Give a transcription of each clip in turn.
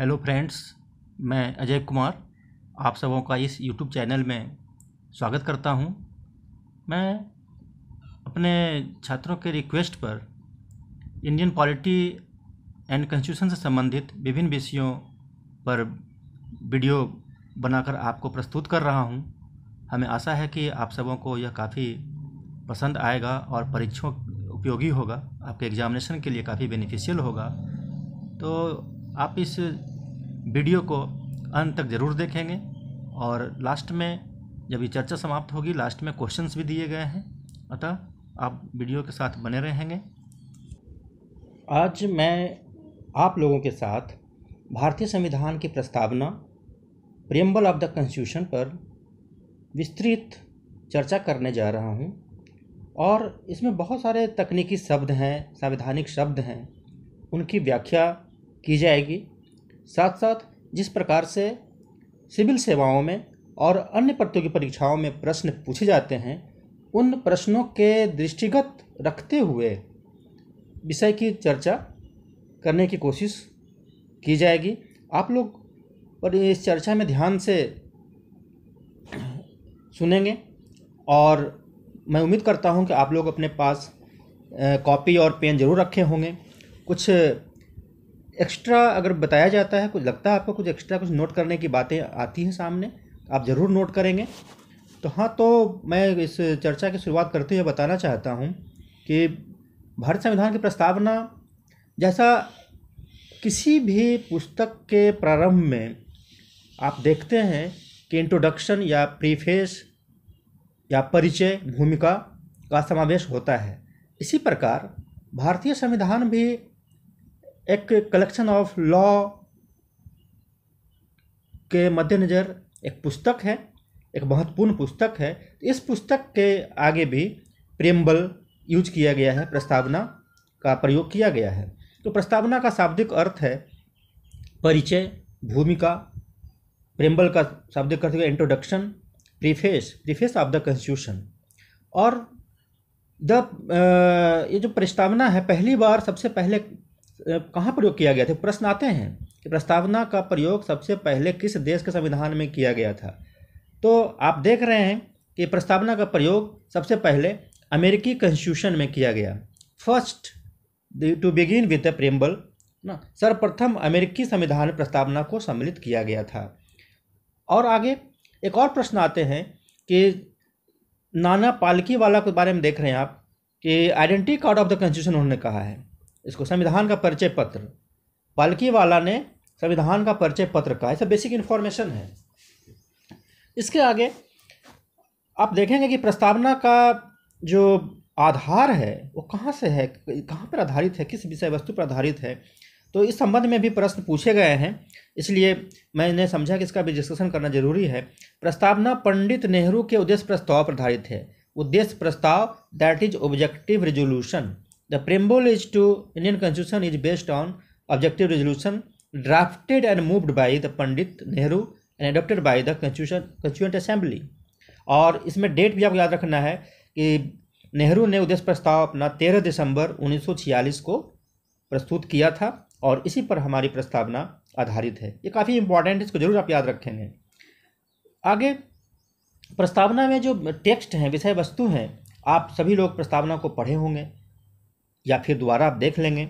Hello friends, मैं अजय कुमार। आप सबों का इस यूट्यूब चैनल में स्वागत करता हूँ। मैं अपने छात्रों के रिक्वेस्ट पर इंडियन पॉलिटी एंड कॉन्स्टिट्यूशन से संबंधित विभिन्न विषयों पर वीडियो बनाकर आपको प्रस्तुत कर रहा हूँ। हमें आशा है कि आप सबों को यह काफ़ी पसंद आएगा और परीक्षाओं उपयोगी होगा। आपके एग्जामिनेशन के लिए काफ़ी बेनिफिशियल होगा। तो आप इस वीडियो को अंत तक ज़रूर देखेंगे और लास्ट में जब ये चर्चा समाप्त होगी लास्ट में क्वेश्चंस भी दिए गए हैं, अतः आप वीडियो के साथ बने रहेंगे। आज मैं आप लोगों के साथ भारतीय संविधान की प्रस्तावना प्रियम्बल ऑफ़ द कॉन्स्टिट्यूशन पर विस्तृत चर्चा करने जा रहा हूँ और इसमें बहुत सारे तकनीकी शब्द हैं, संवैधानिक शब्द हैं, उनकी व्याख्या की जाएगी। साथ साथ जिस प्रकार से सिविल सेवाओं में और अन्य प्रतियोगी परीक्षाओं में प्रश्न पूछे जाते हैं, उन प्रश्नों के दृष्टिगत रखते हुए विषय की चर्चा करने की कोशिश की जाएगी। आप लोग और इस चर्चा में ध्यान से सुनेंगे और मैं उम्मीद करता हूँ कि आप लोग अपने पास कॉपी और पेन ज़रूर रखे होंगे। कुछ एक्स्ट्रा अगर बताया जाता है, कुछ लगता है आपको कुछ एक्स्ट्रा कुछ नोट करने की बातें आती हैं सामने आप ज़रूर नोट करेंगे। तो हाँ तो मैं इस चर्चा की शुरुआत करते हुए बताना चाहता हूँ कि भारत संविधान की प्रस्तावना, जैसा किसी भी पुस्तक के प्रारंभ में आप देखते हैं कि इंट्रोडक्शन या प्रीफेस या परिचय भूमिका का समावेश होता है। इसी प्रकार भारतीय संविधान भी एक कलेक्शन ऑफ़ लॉ के मद्देनज़र एक पुस्तक है, एक महत्वपूर्ण पुस्तक है। इस पुस्तक के आगे भी प्रेम्बल यूज़ किया गया है, प्रस्तावना का प्रयोग किया गया है। तो प्रस्तावना का शाब्दिक अर्थ है परिचय, भूमिका। प्रेम्बल का शाब्दिक अर्थ introduction preface preface of the constitution और द ये जो प्रस्तावना है, पहली बार, सबसे पहले कहाँ प्रयोग किया गया था? प्रश्न आते हैं कि प्रस्तावना का प्रयोग सबसे पहले किस देश के संविधान में किया गया था? तो आप देख रहे हैं कि प्रस्तावना का प्रयोग सबसे पहले अमेरिकी कॉन्स्टिट्यूशन में किया गया। First to begin with the preamble ना, सर्वप्रथम अमेरिकी संविधान प्रस्तावना को सम्मिलित किया गया था। और आगे एक और प्रश्न आते हैं कि नाना पालकी वाला के बारे में देख रहे हैं आप कि identity card of the constitution उन्होंने कहा है। इसको संविधान का परिचय पत्र। पालकी वाला ने संविधान का परिचय पत्र कहा। ऐसा बेसिक इन्फॉर्मेशन है। इसके आगे आप देखेंगे कि प्रस्तावना का जो आधार है, वो कहाँ से है, कहाँ पर आधारित है, किस विषय वस्तु पर आधारित है तो इस संबंध में भी प्रश्न पूछे गए हैं। इसलिए मैंने समझा कि इसका भी डिस्कशन करना ज़रूरी है। प्रस्तावना पंडित नेहरू के उद्देश्य प्रस्ताव पर आधारित है। उद्देश्य प्रस्ताव that is objective resolution preamble is to Indian constitution is based on objective resolution drafted and moved by the Pandit Nehru and adopted by the constitution constituent assembly और इसमें डेट भी आपको याद रखना है कि नेहरू ने उद्देश्य प्रस्ताव अपना तेरह दिसंबर 1946 को प्रस्तुत किया था और इसी पर हमारी प्रस्तावना आधारित है। ये काफ़ी इंपॉर्टेंट है, इसको ज़रूर आप याद रखेंगे। आगे, प्रस्तावना में जो टेक्स्ट हैं विषय वस्तु हैं, आप सभी लोग प्रस्तावना को पढ़े होंगे। या फिर दोबारा आप देख लेंगे।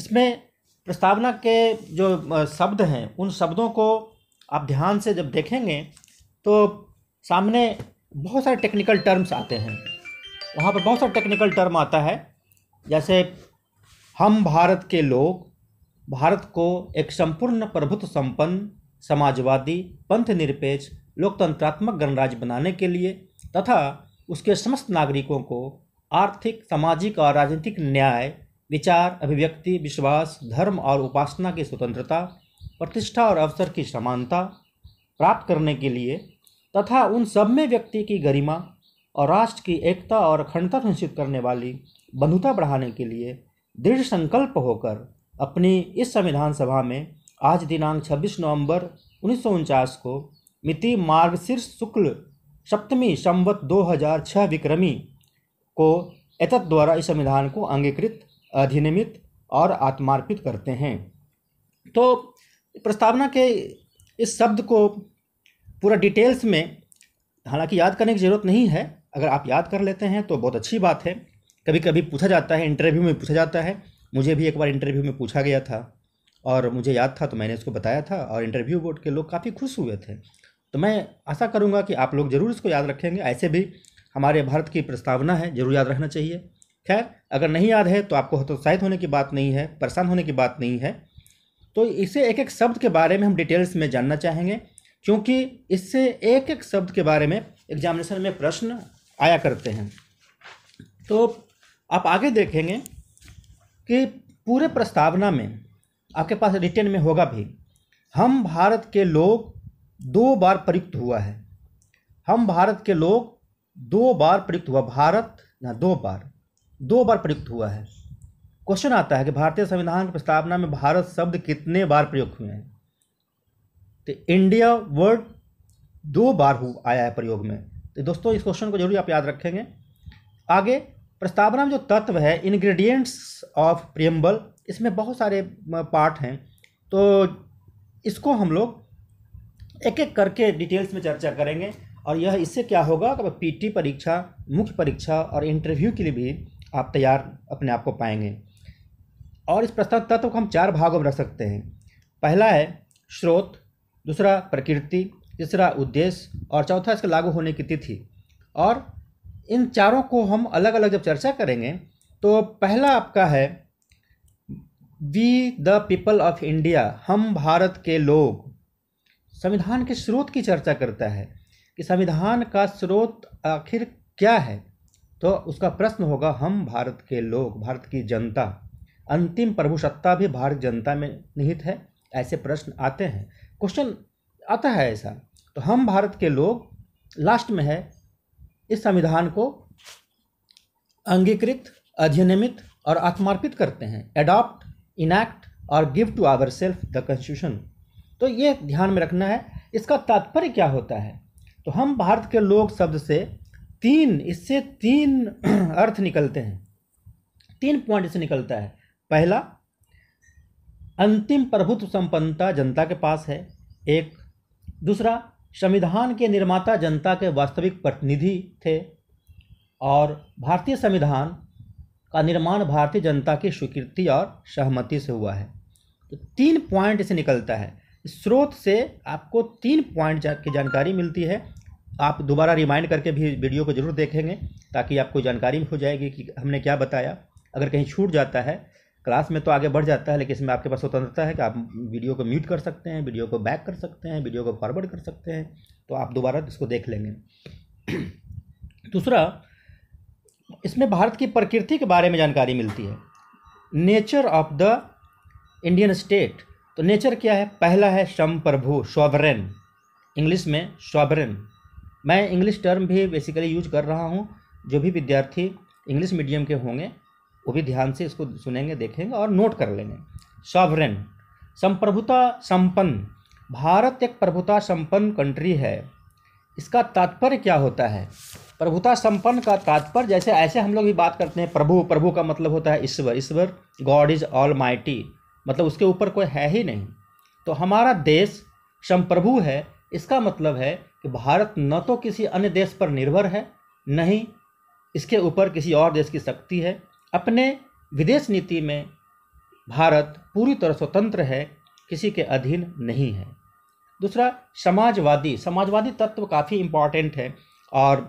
इसमें प्रस्तावना के जो शब्द हैं, उन शब्दों को आप ध्यान से जब देखेंगे तो सामने बहुत सारे टेक्निकल टर्म्स आते हैं। वहाँ पर बहुत सारा टेक्निकल टर्म आता है। जैसे, हम भारत के लोग, भारत को एक संपूर्ण प्रभुत्व संपन्न, समाजवादी पंथ निरपेक्ष लोकतंत्रात्मक गणराज्य बनाने के लिए तथा उसके समस्त नागरिकों को आर्थिक, सामाजिक और राजनीतिक न्याय, विचार, अभिव्यक्ति, विश्वास, धर्म और उपासना की स्वतंत्रता, प्रतिष्ठा और अवसर की समानता प्राप्त करने के लिए तथा उन सब में व्यक्ति की गरिमा और राष्ट्र की एकता और अखंडता सुनिश्चित करने वाली बंधुता बढ़ाने के लिए दृढ़ संकल्प होकर अपनी इस संविधान सभा में आज दिनांक 26 नवंबर उन्नीस सौ उनचास को मिति मार्गशीर्ष शुक्ल सप्तमी संवत 2006 विक्रमी को एतत् द्वारा इस संविधान को अंगीकृत, अधिनियमित और आत्मार्पित करते हैं। तो प्रस्तावना के इस शब्द को पूरा डिटेल्स में हालाँकि याद करने की ज़रूरत नहीं है, अगर आप याद कर लेते हैं तो बहुत अच्छी बात है। कभी कभी पूछा जाता है, इंटरव्यू में पूछा जाता है। मुझे भी एक बार इंटरव्यू में पूछा गया था और मुझे याद था तो मैंने इसको बताया था और इंटरव्यू बोर्ड के लोग काफ़ी खुश हुए थे। तो मैं आशा करूँगा कि आप लोग ज़रूर इसको याद रखेंगे, ऐसे भी हमारे भारत की प्रस्तावना है, ज़रूर याद रखना चाहिए। खैर, अगर नहीं याद है तो आपको हतोत्साहित होने की बात नहीं है, परेशान होने की बात नहीं है। तो इसे एक एक शब्द के बारे में हम डिटेल्स में जानना चाहेंगे, क्योंकि इससे एक एक शब्द के बारे में एग्जामिनेशन में प्रश्न आया करते हैं। तो आप आगे देखेंगे कि पूरे प्रस्तावना में आपके पास रिटर्न में होगा भी, हम भारत के लोग दो बार प्रयुक्त हुआ है। हम भारत के लोग दो बार प्रयुक्त हुआ भारत, ना दो बार दो बार प्रयुक्त हुआ है। क्वेश्चन आता है कि भारतीय संविधान की प्रस्तावना में भारत शब्द कितने बार प्रयुक्त हुए हैं? तो इंडिया वर्ड दो बार आया है प्रयोग में। तो दोस्तों, इस क्वेश्चन को ज़रूर आप याद रखेंगे। आगे, प्रस्तावना में जो तत्व है इंग्रेडिएंट्स ऑफ़ प्रियम्बल इसमें बहुत सारे पार्ट हैं। तो इसको हम लोग एक एक करके डिटेल्स में चर्चा करेंगे। और यह इससे क्या होगा कि पीटी परीक्षा, मुख्य परीक्षा और इंटरव्यू के लिए भी आप तैयार अपने आप को पाएँगे। और इस प्रस्ताव तत्व को हम चार भागों में रख सकते हैं। पहला है स्रोत, दूसरा प्रकृति, तीसरा उद्देश्य और चौथा इसका लागू होने की तिथि। और इन चारों को हम अलग अलग जब चर्चा करेंगे तो पहला आपका है we the people of India हम भारत के लोग। संविधान के स्रोत की चर्चा करता है। कि संविधान का स्रोत आखिर क्या है? तो उसका प्रश्न होगा, हम भारत के लोग, भारत की जनता, अंतिम प्रभुसत्ता भी भारत जनता में निहित है? ऐसे प्रश्न आते हैं। क्वेश्चन आता है ऐसा तो हम भारत के लोग लास्ट में है, इस संविधान को अंगीकृत, अधिनियमित और आत्मार्पित करते हैं। एडॉप्ट इनैक्ट और give to our self the constitution तो ये ध्यान में रखना है, इसका तात्पर्य क्या होता है? तो हम भारत के लोग शब्द से तीन, इससे तीन अर्थ निकलते हैं। तीन पॉइंट इससे निकलता है। पहला, अंतिम प्रभुत्व संपन्नता जनता के पास है। एक, दूसरा, संविधान के निर्माता जनता के वास्तविक प्रतिनिधि थे। और भारतीय संविधान का निर्माण भारतीय जनता की स्वीकृति और सहमति से हुआ है। तो तीन पॉइंट इसे निकलता है। स्रोत से आपको तीन पॉइंट जा, की जानकारी मिलती है। आप दोबारा रिमाइंड करके भी वीडियो को ज़रूर देखेंगे, ताकि आपको जानकारी हो जाएगी कि हमने क्या बताया। अगर कहीं छूट जाता है, क्लास में तो आगे बढ़ जाता है, लेकिन इसमें आपके पास स्वतंत्रता है कि आप वीडियो को म्यूट कर सकते हैं, वीडियो को बैक कर सकते हैं, वीडियो को फॉरवर्ड कर सकते हैं तो आप दोबारा इसको देख लेंगे। दूसरा, इसमें भारत की प्रकृति के बारे में जानकारी मिलती है। Nature of the Indian state. तो नेचर क्या है? पहला है संप्रभु सॉवरेन इंग्लिश में सॉवरेन मैं इंग्लिश टर्म भी बेसिकली यूज़ कर रहा हूँ। जो भी विद्यार्थी इंग्लिश मीडियम के होंगे, वो भी ध्यान से इसको सुनेंगे, देखेंगे और नोट कर लेंगे। सॉवरेन संप्रभुता संपन्न। भारत एक प्रभुता संपन्न कंट्री है। इसका तात्पर्य क्या होता है? प्रभुता संपन्न का तात्पर्य, जैसे ऐसे हम लोग भी बात करते हैं, प्रभु प्रभु का मतलब होता है ईश्वर। ईश्वर गॉड इज़ ऑल माइटी मतलब उसके ऊपर कोई है ही नहीं। तो हमारा देश संप्रभु है, इसका मतलब है कि भारत न तो किसी अन्य देश पर निर्भर है नहीं इसके ऊपर किसी और देश की शक्ति है। अपने विदेश नीति में भारत पूरी तरह स्वतंत्र है, किसी के अधीन नहीं है। दूसरा, समाजवादी। समाजवादी तत्व काफ़ी इंपॉर्टेंट है और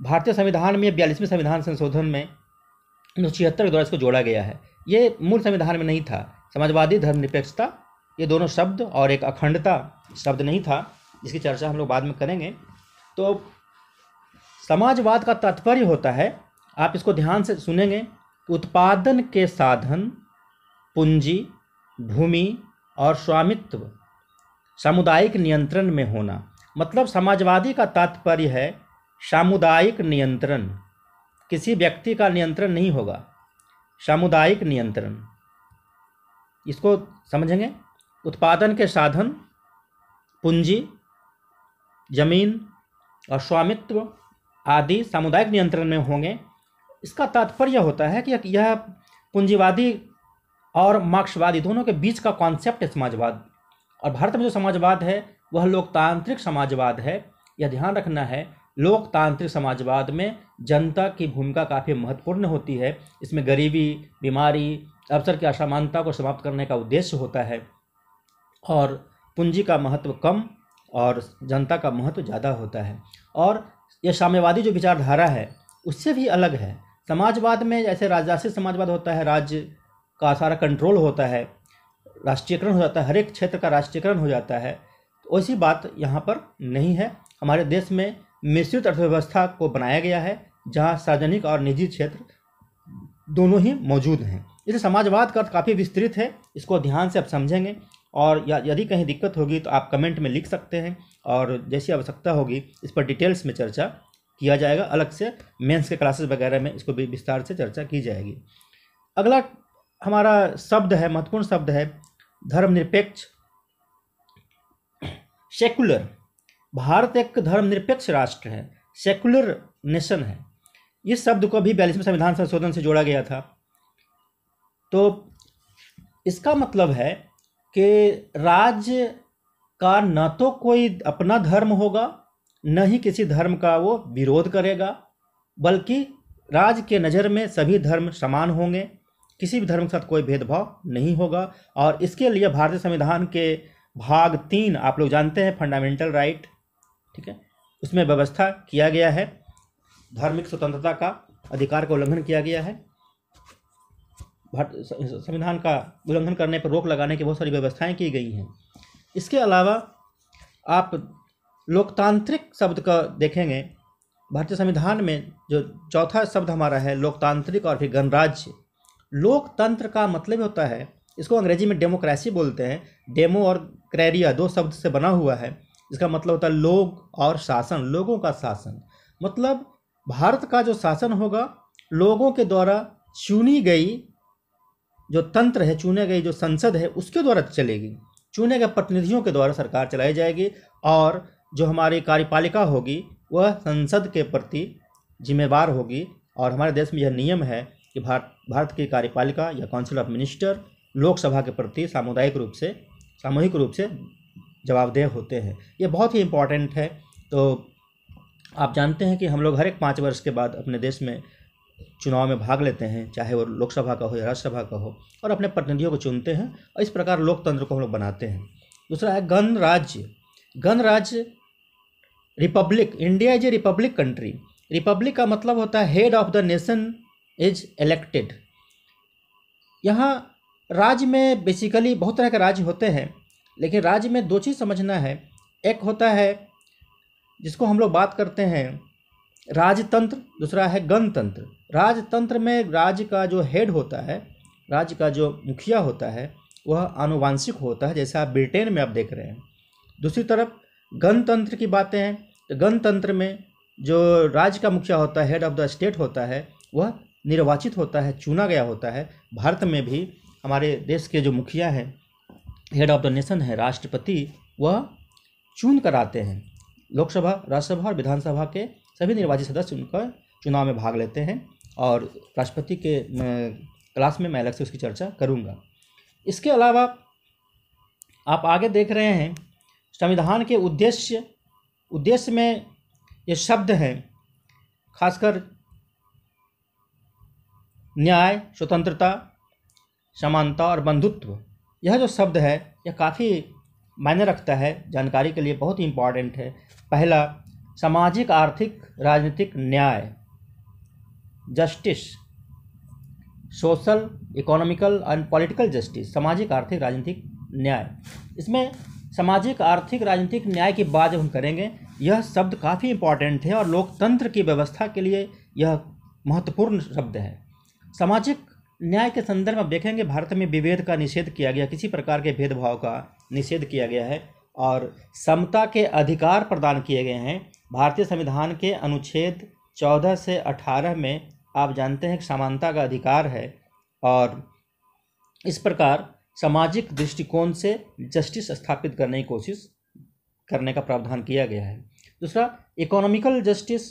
भारतीय संविधान में बयालीसवें संविधान संशोधन में उन्नीस छिहत्तर के द्वारा इसको जोड़ा गया है। ये मूल संविधान में नहीं था। समाजवादी, धर्मनिरपेक्षता, ये दोनों शब्द और एक अखंडता शब्द नहीं था, जिसकी चर्चा हम लोग बाद में करेंगे। तो समाजवाद का तात्पर्य होता है, आप इसको ध्यान से सुनेंगे, उत्पादन के साधन, पूंजी, भूमि और स्वामित्व, सामुदायिक नियंत्रण में होना। मतलब समाजवादी का तात्पर्य है, सामुदायिक नियंत्रण। किसी व्यक्ति का नियंत्रण नहीं होगा, सामुदायिक नियंत्रण। इसको समझेंगे। उत्पादन के साधन, पूंजी, ज़मीन और स्वामित्व आदि सामुदायिक नियंत्रण में होंगे। इसका तात्पर्य होता है कि यह पूंजीवादी और मार्क्सवादी दोनों के बीच का कॉन्सेप्ट है समाजवाद। और भारत में जो समाजवाद है, वह लोकतांत्रिक समाजवाद है। यह ध्यान रखना है, लोकतांत्रिक समाजवाद में जनता की भूमिका काफ़ी महत्वपूर्ण होती है। इसमें गरीबी, बीमारी अवसर की असमानता को समाप्त करने का उद्देश्य होता है और पूंजी का महत्व कम और जनता का महत्व ज़्यादा होता है। और यह साम्यवादी जो विचारधारा है, उससे भी अलग है। समाजवाद में जैसे राजराष्ट्रीय समाजवाद होता है, राज्य का सारा कंट्रोल होता है, राष्ट्रीयकरण हो जाता है हर एक क्षेत्र का राष्ट्रीयकरण हो जाता है तो बात यहाँ पर नहीं है। हमारे देश में मिश्रित अर्थव्यवस्था को बनाया गया है, जहाँ सार्वजनिक और निजी क्षेत्र दोनों ही मौजूद हैं। इसलिए समाजवाद का अर्थ काफ़ी विस्तृत है, इसको ध्यान से आप समझेंगे और यदि कहीं दिक्कत होगी तो आप कमेंट में लिख सकते हैं और जैसी आवश्यकता होगी इस पर डिटेल्स में चर्चा किया जाएगा, अलग से मेंस के क्लासेस वगैरह में इसको भी विस्तार से चर्चा की जाएगी। अगला हमारा शब्द है, महत्वपूर्ण शब्द है, धर्मनिरपेक्ष सेकुलर भारत एक धर्मनिरपेक्ष राष्ट्र है सेकुलर नेशन है। इस शब्द को भी बयालीसवें संविधान संशोधन से जोड़ा गया था। तो इसका मतलब है कि राज्य का न तो कोई अपना धर्म होगा, न ही किसी धर्म का वो विरोध करेगा, बल्कि राज्य के नज़र में सभी धर्म समान होंगे, किसी भी धर्म के साथ कोई भेदभाव नहीं होगा। और इसके लिए भारतीय संविधान के भाग तीन आप लोग जानते हैं फंडामेंटल राइट ठीक है? उसमें व्यवस्था किया गया है, धार्मिक स्वतंत्रता का अधिकार का उल्लंघन किया गया है। संविधान का उल्लंघन करने पर रोक लगाने की बहुत सारी व्यवस्थाएँ की गई हैं। इसके अलावा आप लोकतांत्रिक शब्द का देखेंगे, भारतीय संविधान में जो चौथा शब्द हमारा है, लोकतांत्रिक और फिर गणराज्य। लोकतंत्र का मतलब होता है, इसको अंग्रेज़ी में डेमोक्रेसी बोलते हैं, डेमो और क्रेरिया दो शब्द से बना हुआ है। इसका मतलब होता है लोग और शासन, लोगों का शासन। मतलब भारत का जो शासन होगा, लोगों के द्वारा चुनी गई जो तंत्र है, चुने गई जो संसद है, उसके द्वारा चलेगी। चुने गए प्रतिनिधियों के द्वारा सरकार चलाई जाएगी और जो हमारी कार्यपालिका होगी, वह संसद के प्रति जिम्मेवार होगी और हमारे देश में यह नियम है कि भारत भारत की कार्यपालिका या काउंसिल ऑफ़ मिनिस्टर लोकसभा के प्रति सामुदायिक रूप से, सामूहिक रूप से जवाबदेह होते हैं। ये बहुत ही इंपॉर्टेंट है। तो आप जानते हैं कि हम लोग हर एक पाँच वर्ष के बाद अपने देश में चुनाव में भाग लेते हैं, चाहे वो लोकसभा का हो या राज्यसभा का हो, और अपने प्रतिनिधियों को चुनते हैं और इस प्रकार लोकतंत्र को हम लोग बनाते हैं। दूसरा है गणराज्य। गणराज्य republic, India is a republic country. Republic का मतलब होता है head of the nation is elected यहाँ राज्य में बेसिकली बहुत तरह के राज्य होते हैं, लेकिन राज्य में दो चीज़ समझना है। एक होता है जिसको हम लोग बात करते हैं राजतंत्र, दूसरा है गणतंत्र। राजतंत्र में राज्य का जो हेड होता है, राज्य का जो मुखिया होता है, वह आनुवांशिक होता है, जैसे आप ब्रिटेन में आप देख रहे हैं। दूसरी तरफ़, गणतंत्र की बातें हैं तो गणतंत्र में जो राज्य का मुखिया होता है हेड ऑफ़ द स्टेट होता है, वह निर्वाचित होता है, चुना गया होता है। भारत में भी हमारे देश के जो मुखिया हैं हेड ऑफ़ द नेशन है, राष्ट्रपति, वह चुन कर आते हैं। लोकसभा, राज्यसभा और विधानसभा के सभी निर्वाचित सदस्य उनका चुनाव में भाग लेते हैं और राष्ट्रपति के क्लास में मैं अलग से उसकी चर्चा करूँगा। इसके अलावा आप आगे देख रहे हैं, संविधान के उद्देश्य उद्देश्य में ये शब्द हैं, खासकर न्याय, स्वतंत्रता, समानता और बंधुत्व। यह जो शब्द है, यह काफ़ी मायने रखता है, जानकारी के लिए बहुत ही इंपॉर्टेंट है। पहला सामाजिक, आर्थिक, राजनीतिक न्याय, justice, social, economical and political justice, सामाजिक, आर्थिक, राजनीतिक न्याय। इसमें सामाजिक, आर्थिक, राजनीतिक न्याय की बात जब हम करेंगे, यह शब्द काफ़ी इंपॉर्टेंट है और लोकतंत्र की व्यवस्था के लिए यह महत्वपूर्ण शब्द है। सामाजिक न्याय के संदर्भ में देखेंगे, भारत में विभेद का निषेध किया गया, किसी प्रकार के भेदभाव का निषेध किया गया है। और समता के अधिकार प्रदान किए गए हैं। भारतीय संविधान के अनुच्छेद चौदह से अठारह में आप जानते हैं कि समानता का अधिकार है और इस प्रकार सामाजिक दृष्टिकोण से जस्टिस स्थापित करने की कोशिश करने का प्रावधान किया गया है। दूसरा इकोनॉमिकल जस्टिस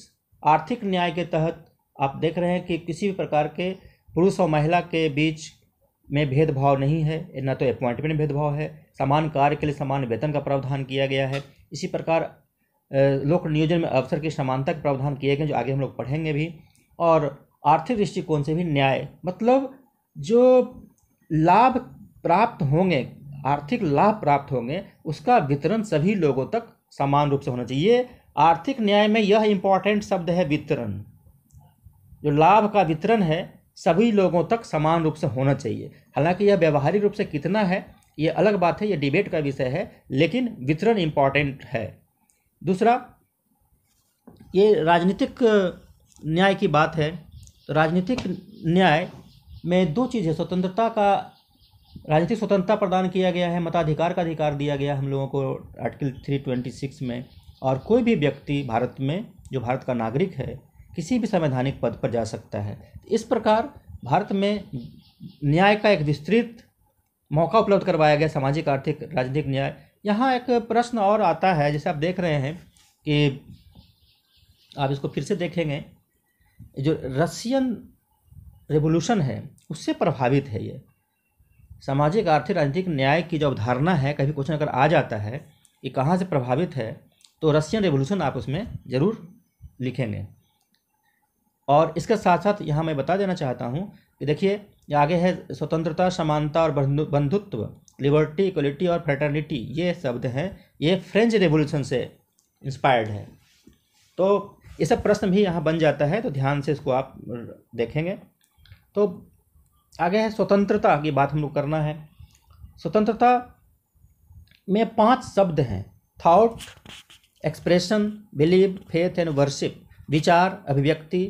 आर्थिक न्याय के तहत आप देख रहे हैं कि किसी भी प्रकार के पुरुष और महिला के बीच में भेदभाव नहीं है, न तो अपॉइंटमेंट भेदभाव है समान कार्य के लिए समान वेतन का प्रावधान किया गया है। इसी प्रकार लोक नियोजन में अवसर की समानता के प्रावधान किए गए जो आगे हम लोग पढ़ेंगे भी। और आर्थिक दृष्टिकोण से भी न्याय मतलब जो लाभ प्राप्त होंगे, आर्थिक लाभ प्राप्त होंगे, उसका वितरण सभी लोगों तक समान रूप से होना चाहिए। आर्थिक न्याय में यह इंपॉर्टेंट शब्द है वितरण। जो लाभ का वितरण है, सभी लोगों तक समान रूप से होना चाहिए। हालाँकि यह व्यवहारिक रूप से कितना है ये अलग बात है, ये डिबेट का विषय है, लेकिन वितरण इंपॉर्टेंट है। दूसरा, ये राजनीतिक न्याय की बात है। तो राजनीतिक न्याय में दो चीज़, स्वतंत्रता का, राजनीतिक स्वतंत्रता प्रदान किया गया है, मताधिकार का अधिकार दिया गया हम लोगों को आर्टिकल थ्री ट्वेंटी सिक्स में, और कोई भी व्यक्ति भारत में, जो भारत का नागरिक है, किसी भी संवैधानिक पद पर जा सकता है। इस प्रकार भारत में न्याय का एक विस्तृत मौका उपलब्ध करवाया गया, सामाजिक, आर्थिक, राजनीतिक न्याय। यहाँ एक प्रश्न और आता है, जैसे आप देख रहे हैं कि आप इसको फिर से देखेंगे, जो रशियन रेवोल्यूशन है, उससे प्रभावित है ये। सामाजिक, आर्थिक, राजनीतिक न्याय की जो अवधारणा है कभी क्वेश्चन अगर आ जाता है कि कहाँ से प्रभावित है तो रशियन रेवोल्यूशन आप उसमें ज़रूर लिखेंगे। और इसके साथ साथ यहाँ मैं बता देना चाहता हूँ कि देखिए, ये आगे है स्वतंत्रता, समानता और बंधुत्व लिबर्टी इक्वलिटी और फ्रेटर्निटी ये शब्द हैं, ये फ्रेंच रेवोल्यूशन से इंस्पायर्ड है। तो ये सब प्रश्न भी यहाँ बन जाता है तो ध्यान से इसको आप देखेंगे। तो आगे है स्वतंत्रता की बात हम लोग करना है। स्वतंत्रता में पाँच शब्द हैं thought expression believe faith and worship विचार, अभिव्यक्ति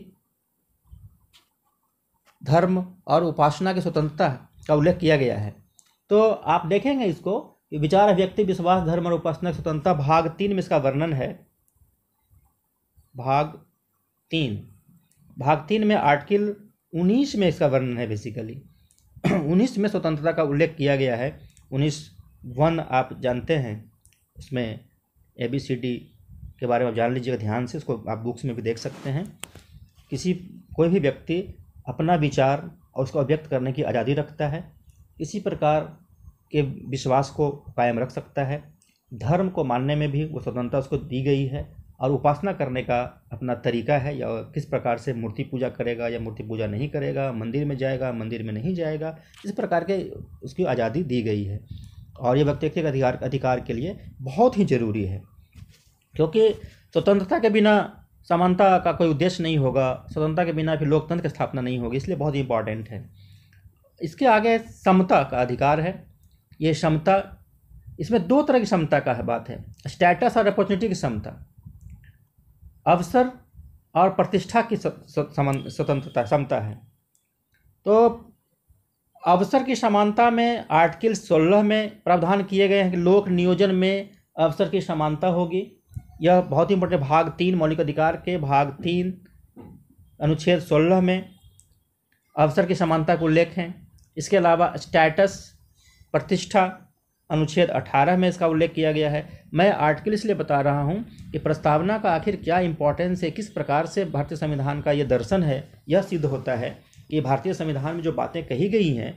धर्म और उपासना की स्वतंत्रता का उल्लेख किया गया है। तो आप देखेंगे इसको विचार अभिव्यक्ति विश्वास, धर्म और उपासना की स्वतंत्रता भाग तीन में इसका वर्णन है। भाग तीन। भाग तीन में आर्टिकल उन्नीस में इसका वर्णन है बेसिकली उन्नीस में स्वतंत्रता का उल्लेख किया गया है। उन्नीस वन आप जानते हैं। उसमें ए बी सी डी के बारे में आप जान लीजिएगा, ध्यान से इसको आप बुक्स में भी देख सकते हैं। किसी, कोई भी व्यक्ति अपना विचार और उसको अभिव्यक्त करने की आज़ादी रखता है। इसी प्रकार के विश्वास को कायम रख सकता है। धर्म को मानने में भी वो स्वतंत्रता उसको दी गई है और उपासना करने का अपना तरीका है या किस प्रकार से मूर्ति पूजा करेगा या मूर्ति पूजा नहीं करेगा, मंदिर में जाएगा, मंदिर में नहीं जाएगा, इस प्रकार के उसकी आज़ादी दी गई है। और ये व्यक्तिगत अधिकार अधिकार के लिए बहुत ही ज़रूरी है, क्योंकि स्वतंत्रता के बिना समानता का कोई उद्देश्य नहीं होगा, स्वतंत्रता के बिना फिर लोकतंत्र की स्थापना नहीं होगी, इसलिए बहुत इंपॉर्टेंट है। इसके आगे समता का अधिकार है। ये क्षमता इसमें दो तरह की क्षमता का है बात है। स्टेटस और अपॉर्चुनिटी की क्षमता अवसर और प्रतिष्ठा की स्वतंत्रता क्षमता है। तो अवसर की समानता में आर्टिकल 16 में प्रावधान किए गए हैं कि लोक नियोजन में अवसर की समानता होगी। यह बहुत ही इंपॉर्टेंट भाग तीन, मौलिक अधिकार के भाग तीन, अनुच्छेद सोलह में अवसर की समानता का उल्लेख है। इसके अलावा स्टैटस प्रतिष्ठा, अनुच्छेद 18 में इसका उल्लेख किया गया है। मैं आर्टिकल इसलिए बता रहा हूँ कि प्रस्तावना का आखिर क्या इंपॉर्टेंस है, किस प्रकार से भारतीय संविधान का ये दर्शन है, यह सिद्ध होता है कि भारतीय संविधान में जो बातें कही गई हैं,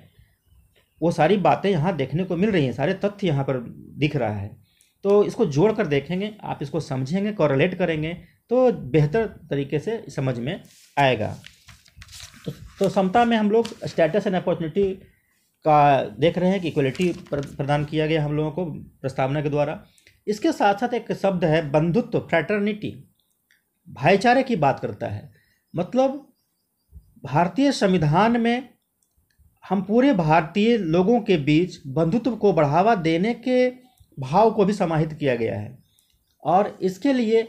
वो सारी बातें यहाँ देखने को मिल रही हैं, सारे तथ्य यहाँ पर दिख रहा है। तो इसको जोड़ कर देखेंगे आप इसको समझेंगे कॉरलेट करेंगे तो बेहतर तरीके से समझ में आएगा। तो, तो समता में हम लोग स्टेटस एंड अपॉर्चुनिटी का देख रहे हैं कि इक्वलिटी प्रदान किया गया हम लोगों को प्रस्तावना के द्वारा। इसके साथ साथ एक शब्द है बंधुत्व फ्रैटर्निटी भाईचारे की बात करता है। मतलब भारतीय संविधान में हम पूरे भारतीय लोगों के बीच बंधुत्व को बढ़ावा देने के भाव को भी समाहित किया गया है। और इसके लिए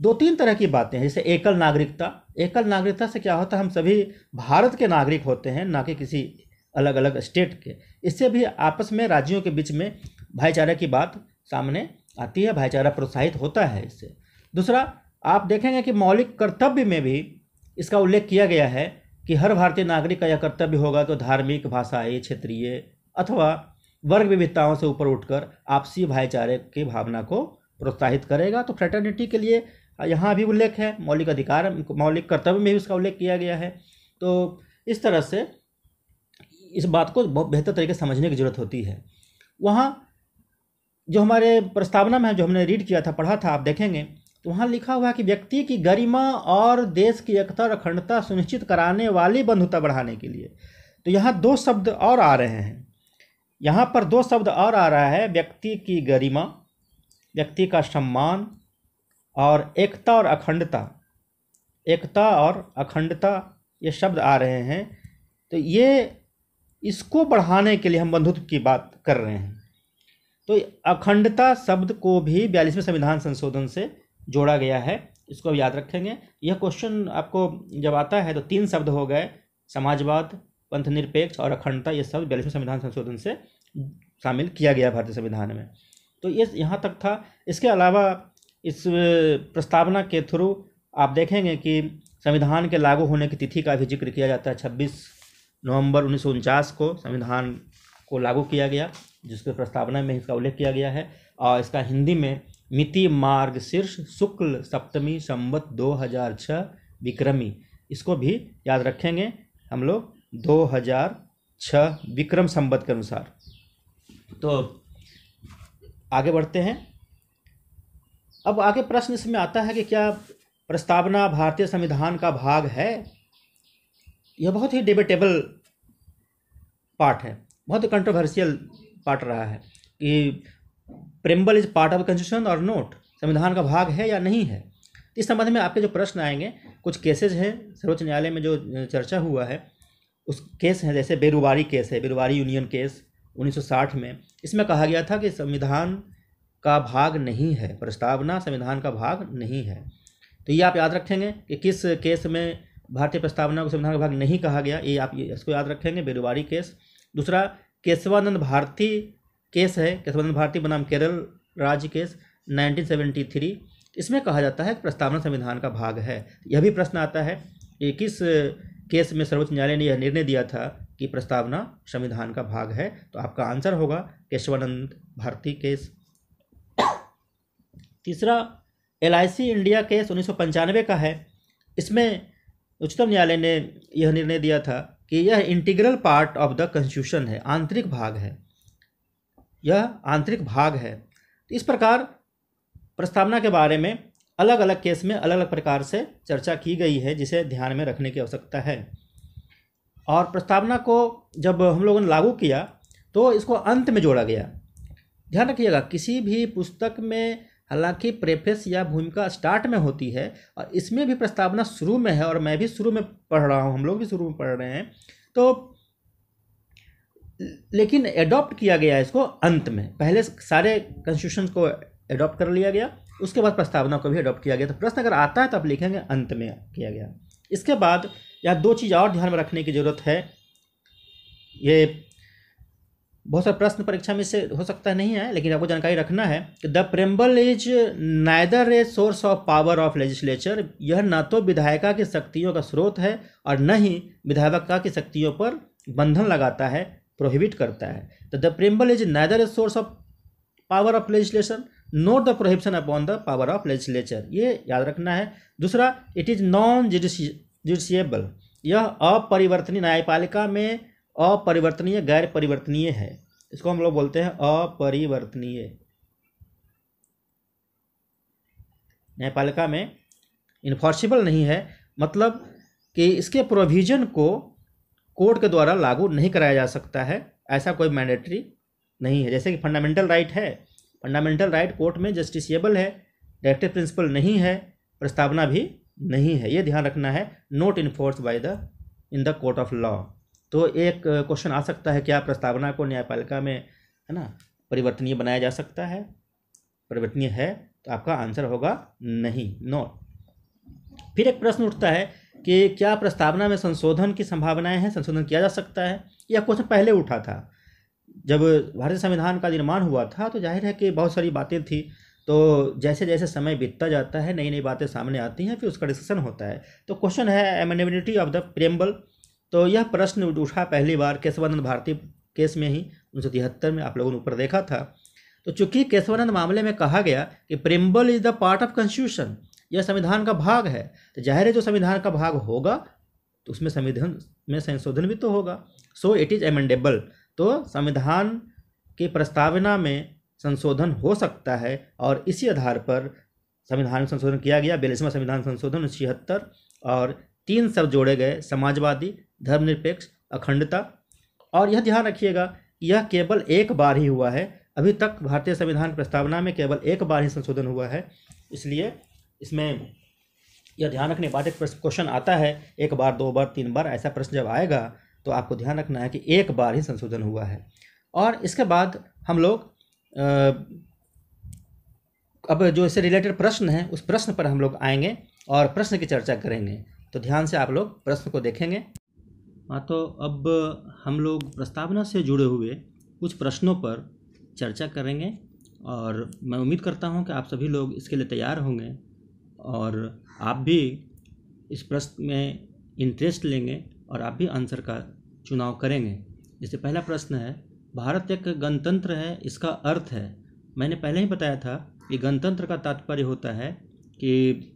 दो तीन तरह की बातें हैं। जैसे एकल नागरिकता। एकल नागरिकता से क्या होता है? हम सभी भारत के नागरिक होते हैं, ना कि किसी अलग अलग स्टेट के। इससे भी आपस में, राज्यों के बीच में भाईचारे की बात सामने आती है, भाईचारा प्रोत्साहित होता है इससे। दूसरा, आप देखेंगे कि मौलिक कर्तव्य में भी इसका उल्लेख किया गया है कि हर भारतीय नागरिक का यह कर्तव्य होगा तो धार्मिक, भाषाई, क्षेत्रीय अथवा वर्ग विविधताओं से ऊपर उठकर आपसी भाईचारे की भावना को प्रोत्साहित करेगा। तो फ्रेटर्निटी के लिए यहाँ भी उल्लेख है, मौलिक अधिकार, मौलिक कर्तव्य में भी उसका उल्लेख किया गया है। तो इस तरह से इस बात को बहुत बेहतर तरीके से समझने की ज़रूरत होती है। वहाँ जो हमारे प्रस्तावना में जो हमने रीड किया था, पढ़ा था, आप देखेंगे तो वहाँ लिखा हुआ है कि व्यक्ति की गरिमा और देश की एकता और अखंडता सुनिश्चित कराने वाली बंधुता बढ़ाने के लिए। तो यहाँ दो शब्द और आ रहे हैं। यहाँ पर दो शब्द और आ रहा है, व्यक्ति की गरिमा, व्यक्ति का सम्मान और एकता और अखंडता। एकता और अखंडता, ये शब्द आ रहे हैं। तो ये इसको बढ़ाने के लिए हम बंधुत्व की बात कर रहे हैं। तो अखंडता शब्द को भी बयालीसवें संविधान संशोधन से जोड़ा गया है। इसको अब याद रखेंगे। यह क्वेश्चन आपको जब आता है तो तीन शब्द हो गए, समाजवाद पंथ निरपेक्ष और अखंडता, ये शब्द बयालीसवें संविधान संशोधन से शामिल किया गया भारतीय संविधान में। तो ये यहाँ तक था। इसके अलावा इस प्रस्तावना के थ्रू आप देखेंगे कि संविधान के लागू होने की तिथि का भी ज़िक्र किया जाता है छब्बीस नवंबर उन्नीस सौ उनचास को संविधान को लागू किया गया, जिसके प्रस्तावना में इसका उल्लेख किया गया है। और इसका हिंदी में मिति मार्ग शीर्ष शुक्ल सप्तमी संवत 2006 विक्रमी। इसको भी याद रखेंगे हम लोग। 2006 विक्रम संवत के अनुसार। तो आगे बढ़ते हैं। अब आगे प्रश्न इसमें आता है कि क्या प्रस्तावना भारतीय संविधान का भाग है? यह बहुत ही डिबेटेबल पार्ट है। बहुत ही कंट्रोवर्शियल पार्ट रहा है कि preamble is part of constitution और नोट संविधान का भाग है या नहीं है? इस संबंध में आपके जो प्रश्न आएँगे, कुछ केसेज हैं। सर्वोच्च न्यायालय में जो चर्चा हुआ है उस केस हैं, जैसे बेरुबारी केस है, बेरुबारी यूनियन केस 1960 में। इसमें कहा गया था कि संविधान का भाग नहीं है, प्रस्तावना संविधान का भाग नहीं है। तो ये आप याद रखेंगे कि किस केस में भारतीय प्रस्तावना को संविधान का भाग नहीं कहा गया, ये आप इसको याद रखेंगे बेरुवारी केस। दूसरा, केशवानंद भारती केस है, केशवानंद भारती बनाम केरल राज्य केस 1973 इसमें कहा जाता है कि प्रस्तावना संविधान का भाग है। यह भी प्रश्न आता है कि किस केस में सर्वोच्च न्यायालय ने यह निर्णय दिया था कि प्रस्तावना संविधान का भाग है। तो आपका आंसर होगा केशवानंद भारती केस। तीसरा एलआईसी इंडिया केस उन्नीस सौ पंचानवे का है। इसमें उच्चतम न्यायालय ने यह निर्णय दिया था कि यह integral part of the constitution है, आंतरिक भाग है। यह आंतरिक भाग है। इस प्रकार प्रस्तावना के बारे में अलग अलग केस में अलग अलग प्रकार से चर्चा की गई है, जिसे ध्यान में रखने की आवश्यकता है। और प्रस्तावना को जब हम लोगों ने लागू किया तो इसको अंत में जोड़ा गया। ध्यान रखिएगा, किसी भी पुस्तक में हालाँकि प्रेफेस या भूमिका स्टार्ट में होती है, और इसमें भी प्रस्तावना शुरू में है, और मैं भी शुरू में पढ़ रहा हूँ, हम लोग भी शुरू में पढ़ रहे हैं तो लेकिन एडॉप्ट किया गया इसको अंत में। पहले सारे कॉन्स्टिट्यूशन को एडॉप्ट कर लिया गया उसके बाद प्रस्तावना को भी अडॉप्ट किया गया। तो प्रश्न अगर आता है तो आप लिखेंगे, अंत में किया गया। इसके बाद यहाँ दो चीज़ और ध्यान में रखने की ज़रूरत है। ये बहुत सारे प्रश्न परीक्षा में से हो सकता है नहीं है, लेकिन आपको जानकारी रखना है कि the preamble is neither a source of power of legislature. यह न तो विधायिका की शक्तियों का स्रोत है और न ही विधायिका की शक्तियों पर बंधन लगाता है प्रोहिबिट करता है। तो the preamble is neither a source of power of legislation not the prohibition upon the power of legislature ये याद रखना है। दूसरा इट इज़ नॉन जुडिशियबल यह अपरिवर्तनीय न्यायपालिका में अपरिवर्तनीय गैर परिवर्तनीय है। इसको हम लोग बोलते हैं अपरिवर्तनीय। न्यायपालिका में इन्फॉर्सिबल नहीं है मतलब कि इसके प्रोविज़न को कोर्ट के द्वारा लागू नहीं कराया जा सकता है। ऐसा कोई मैंडेटरी नहीं है। जैसे कि फंडामेंटल राइट है। फंडामेंटल राइट कोर्ट में जस्टिसबल है, डायरेक्टिव प्रिंसिपल नहीं है, प्रस्तावना भी नहीं है। ये ध्यान रखना है not enforce by the in the court of law तो एक क्वेश्चन आ सकता है, क्या प्रस्तावना को न्यायपालिका में, है ना, परिवर्तनीय बनाया जा सकता है? परिवर्तनीय है तो आपका आंसर होगा, नहीं नोट फिर एक प्रश्न उठता है कि क्या प्रस्तावना में संशोधन की संभावनाएँ हैं? संशोधन किया जा सकता है? यह क्वेश्चन पहले उठा था। जब भारतीय संविधान का निर्माण हुआ था तो ज़ाहिर है कि बहुत सारी बातें थी। तो जैसे जैसे समय बीतता जाता है नई नई बातें सामने आती हैं, फिर उसका डिस्कशन होता है। तो क्वेश्चन है एमेनेबिलिटी ऑफ़ द प्रेम्बल तो यह प्रश्न उठा पहली बार केशवानंद भारती केस में ही, उन्नीस सौ तिहत्तर में आप लोगों ने ऊपर देखा था। तो चूँकि केशवानंद मामले में कहा गया कि preamble is the part of constitution यह संविधान का भाग है तो ज़ाहिर है जो संविधान का भाग होगा तो उसमें संविधान में संशोधन भी तो होगा। सो इट इज़ एमेंडेबल तो संविधान की प्रस्तावना में संशोधन हो सकता है और इसी आधार पर संविधान संशोधन किया गया बयालीसवां संविधान संशोधन उन्नीस छिहत्तर और तीन शब्द जोड़े गए, समाजवादी, धर्मनिरपेक्ष, अखंडता। और यह ध्यान रखिएगा, यह केवल एक बार ही हुआ है। अभी तक भारतीय संविधान प्रस्तावना में केवल एक बार ही संशोधन हुआ है, इसलिए इसमें यह ध्यान रखने बाद एक क्वेश्चन आता है, एक बार, दो बार, तीन बार, ऐसा प्रश्न जब आएगा तो आपको ध्यान रखना है कि एक बार ही संशोधन हुआ है। और इसके बाद हम लोग अब जो इससे रिलेटेड प्रश्न है, उस प्रश्न पर हम लोग आएँगे और प्रश्न की चर्चा करेंगे। तो ध्यान से आप लोग प्रश्न को देखेंगे। हाँ तो अब हम लोग प्रस्तावना से जुड़े हुए कुछ प्रश्नों पर चर्चा करेंगे और मैं उम्मीद करता हूँ कि आप सभी लोग इसके लिए तैयार होंगे और आप भी इस प्रश्न में इंटरेस्ट लेंगे और आप भी आंसर का चुनाव करेंगे। जैसे पहला प्रश्न है, भारत एक गणतंत्र है, इसका अर्थ है। मैंने पहले ही बताया था कि गणतंत्र का तात्पर्य होता है कि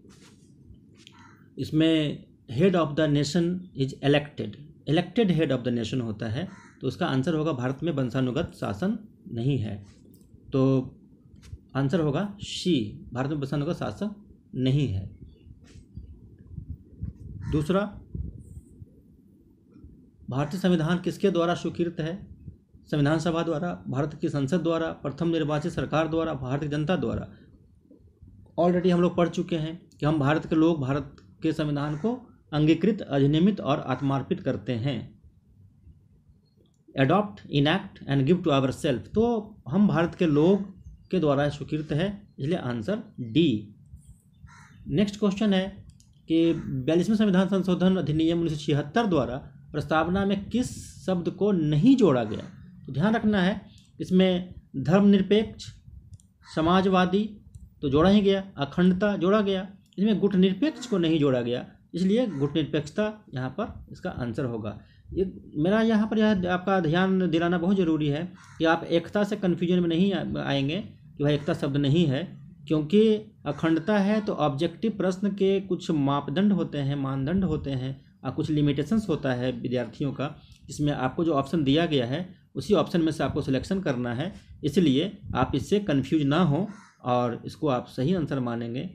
इसमें head of the nation is elected elected head of the nation होता है तो उसका आंसर होगा, भारत में वंशानुगत शासन नहीं है। तो आंसर होगा शी भारत में वंशानुगत शासन नहीं है। दूसरा भारतीय संविधान किसके द्वारा स्वीकृत है? संविधान सभा द्वारा, भारत की संसद द्वारा, प्रथम निर्वाचित सरकार द्वारा, भारतीय जनता द्वारा? ऑलरेडी हम लोग पढ़ चुके हैं कि हम भारत के लोग भारत के संविधान को अंगीकृत, अधिनियमित और आत्मार्पित करते हैं। Adopt enact and give to our self तो हम भारत के लोग के द्वारा स्वीकृत है, इसलिए आंसर डी नेक्स्ट क्वेश्चन है कि बयालीसवें संविधान संशोधन अधिनियम उन्नीस सौ छिहत्तर द्वारा प्रस्तावना में किस शब्द को नहीं जोड़ा गया? तो ध्यान रखना है, इसमें धर्मनिरपेक्ष, समाजवादी तो जोड़ा ही गया, अखंडता जोड़ा गया, इसमें गुट निरपेक्ष को नहीं जोड़ा गया, इसलिए गुट निरपेक्षता यहाँ पर इसका आंसर होगा। ये मेरा यहाँ पर यह आपका ध्यान दिलाना बहुत ज़रूरी है कि आप एकता से कन्फ्यूज़न में नहीं आएँगे कि भाई एकता शब्द नहीं है, क्योंकि अखंडता है तो ऑब्जेक्टिव प्रश्न के कुछ मापदंड होते हैं, मानदंड होते हैं कुछ लिमिटेशंस होता है विद्यार्थियों का इसमें आपको जो ऑप्शन दिया गया है, उसी ऑप्शन में से आपको सिलेक्शन करना है। इसलिए आप इससे कन्फ्यूज़ ना हो और इसको आप सही आंसर मानेंगे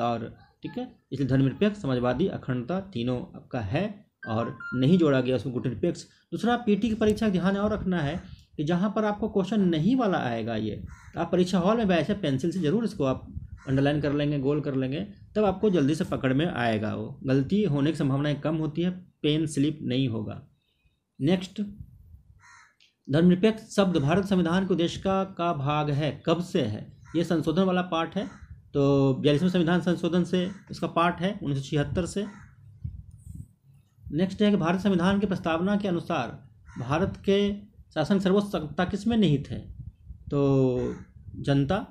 और, ठीक है? इसलिए धर्मनिरपेक्ष, समाजवादी, अखंडता तीनों आपका है और नहीं जोड़ा गया उसको गुटनिरपेक्ष। दूसरा पीटी की परीक्षा ध्यान और रखना है कि जहाँ पर आपको क्वेश्चन नहीं वाला आएगा ये आप परीक्षा हॉल में वैसे पेंसिल से ज़रूर इसको आप अंडरलाइन कर लेंगे गोल कर लेंगे तब आपको जल्दी से पकड़ में आएगा वो। गलती होने की संभावनाएँ कम होती है पेन स्लिप नहीं होगा। नेक्स्ट धर्मनिरपेक्ष शब्द भारत संविधान के उद्देश्य का, का भाग है कब से है? ये संशोधन वाला पार्ट है तो बयालीसवें संविधान संशोधन से इसका पार्ट है उन्नीस सौ छिहत्तर से। नेक्स्ट है कि भारत संविधान की प्रस्तावना के अनुसार भारत के शासन सर्वोच्च सत्ता किसमें निहित है? तो जनता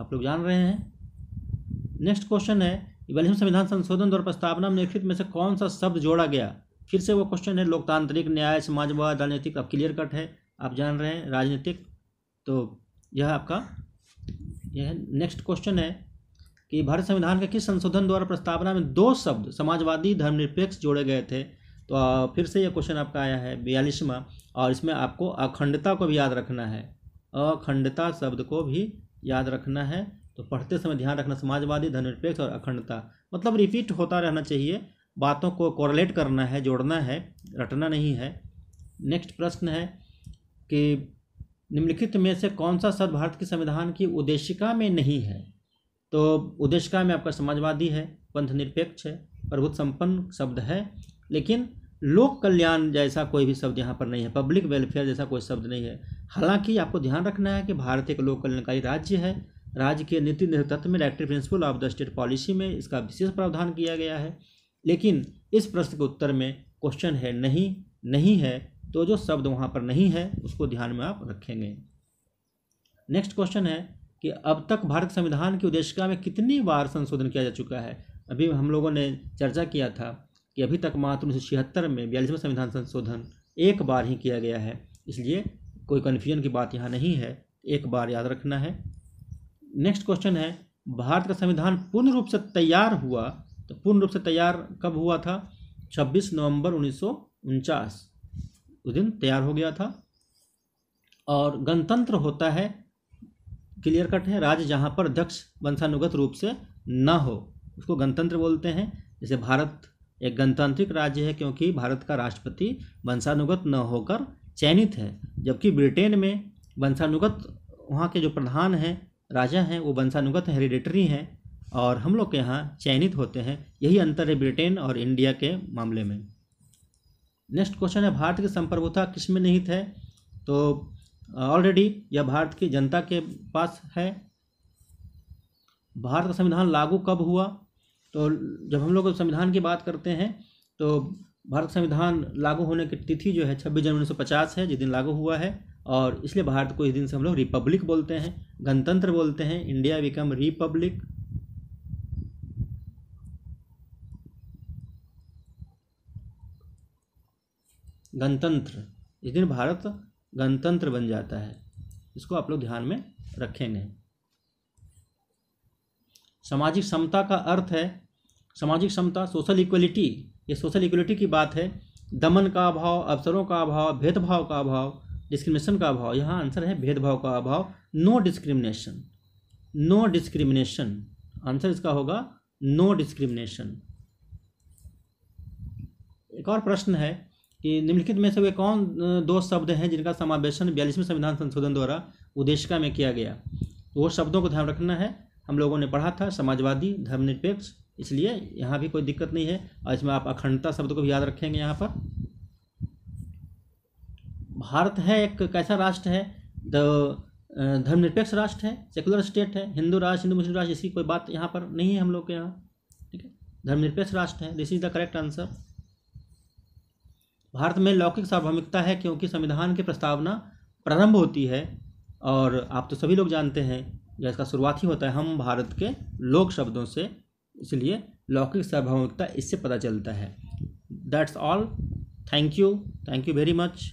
आप लोग जान रहे हैं। नेक्स्ट क्वेश्चन है बयालीसवें संविधान संशोधन द्वारा प्रस्तावना में निम्नलिखित में से कौन सा शब्द जोड़ा गया? फिर से वो क्वेश्चन है, लोकतांत्रिक न्याय, समाजवाद, राजनीतिक, अब क्लियर कट है। आप जान रहे हैं, राजनीतिक तो यह आपका, यह नेक्स्ट क्वेश्चन है कि भारत संविधान के किस संशोधन द्वारा प्रस्तावना में दो शब्द, समाजवादी, धर्मनिरपेक्ष जोड़े गए थे? तो फिर से यह क्वेश्चन आपका आया है बयालीसवा, और इसमें आपको अखंडता को भी याद रखना है। अखंडता शब्द को भी याद रखना है। तो पढ़ते समय ध्यान रखना, समाजवादी धर्मनिरपेक्ष और अखंडता। मतलब रिपीट होता रहना चाहिए। बातों को कोरलेट करना है, जोड़ना है, रटना नहीं है। नेक्स्ट प्रश्न है कि निम्नलिखित में से कौन सा शब्द भारत के संविधान की उद्देशिका में नहीं है? तो उद्देशिका में आपका समाजवादी है पंथ निरपेक्ष है प्रभुत्व संपन्न शब्द है। लेकिन लोक कल्याण जैसा कोई भी शब्द यहाँ पर नहीं है। पब्लिक वेलफेयर जैसा कोई शब्द नहीं है। हालाँकि आपको ध्यान रखना है कि भारत एक लोक कल्याणकारी राज्य है। राज्य के नीति नेतृत्व में directive principle of the state policy में इसका विशेष प्रावधान किया गया है। लेकिन इस प्रश्न के उत्तर में क्वेश्चन है नहीं नहीं है तो जो शब्द वहाँ पर नहीं है, उसको ध्यान में आप रखेंगे। नेक्स्ट क्वेश्चन है कि अब तक भारत संविधान की उद्देशिका में कितनी बार संशोधन किया जा चुका है? अभी हम लोगों ने चर्चा किया था कि अभी तक मात्र उन्नीस में बयालीसवें संविधान संशोधन एक बार ही किया गया है, इसलिए कोई कन्फ्यूज़न की बात यहाँ नहीं है, एक बार याद रखना है। नेक्स्ट क्वेश्चन है, भारत का संविधान पूर्ण रूप से तैयार हुआ तो पूर्ण रूप से तैयार कब हुआ था? 26 नवंबर उन्नीस उस दिन तैयार हो गया था। और गणतंत्र होता है क्लियर कट है, राज्य जहाँ पर अध्यक्ष वंशानुगत रूप से न हो, उसको गणतंत्र बोलते हैं। जैसे भारत एक गणतांत्रिक राज्य है, क्योंकि भारत का राष्ट्रपति वंशानुगत न होकर चयनित है, जबकि ब्रिटेन में वंशानुगत वहाँ के जो प्रधान हैं, राजा हैं, वो वंशानुगत हेरिडेटरी हैं और हम लोग के यहाँ चयनित होते हैं। यही अंतर है ब्रिटेन और इंडिया के मामले में। नेक्स्ट क्वेश्चन है, भारत की संप्रभुता किसमें निहित है? तो ऑलरेडी यह भारत की जनता के पास है। भारत का संविधान लागू कब हुआ? तो जब हम लोग संविधान की बात करते हैं तो भारत संविधान लागू होने की तिथि जो है छब्बीस जनवरी उन्नीस है, जिस दिन लागू हुआ है। और इसलिए भारत को इस दिन से हम लोग रिपब्लिक बोलते हैं, गणतंत्र बोलते हैं, इंडिया बिकम रिपब्लिक गणतंत्र, इस दिन भारत गणतंत्र बन जाता है। इसको आप लोग ध्यान में रखेंगे। सामाजिक समता का अर्थ है, सामाजिक समता सोशल इक्वलिटी ये सोशल इक्वलिटी की बात है। दमन का अभाव, अवसरों का अभाव, भेदभाव का अभाव डिस्क्रिमिनेशन का अभाव, यहाँ आंसर है भेदभाव का अभाव no discrimination no discrimination answer इसका होगा नो डिस्क्रिमिनेशन एक और प्रश्न है कि निम्नलिखित में से वे कौन दो शब्द हैं जिनका समावेशन बयालीसवें संविधान संशोधन द्वारा उद्देशिका में किया गया। वो शब्दों को ध्यान रखना है। हम लोगों ने पढ़ा था समाजवादी, धर्मनिरपेक्ष इसलिए यहाँ भी कोई दिक्कत नहीं है। और इसमें आप अखंडता शब्द को भी याद रखेंगे यहाँ पर। भारत है एक कैसा राष्ट्र है? द धर्मनिरपेक्ष राष्ट्र है सेकुलर स्टेट है, हिंदू राष्ट्र, हिंदू मुस्लिम राष्ट्र, इसकी कोई बात यहाँ पर नहीं है हम लोग के यहाँ। ठीक है? धर्मनिरपेक्ष राष्ट्र है। This is the correct answer Bharat में लौकिक सार्वभौमिकता है क्योंकि संविधान की प्रस्तावना प्रारंभ होती है। और आप तो सभी लोग जानते हैं, या इसका शुरुआत ही होता है हम भारत के लोक शब्दों से। इसलिए लौकिक सार्वभौमिकता इससे पता चलता है। That's all thank you thank you very much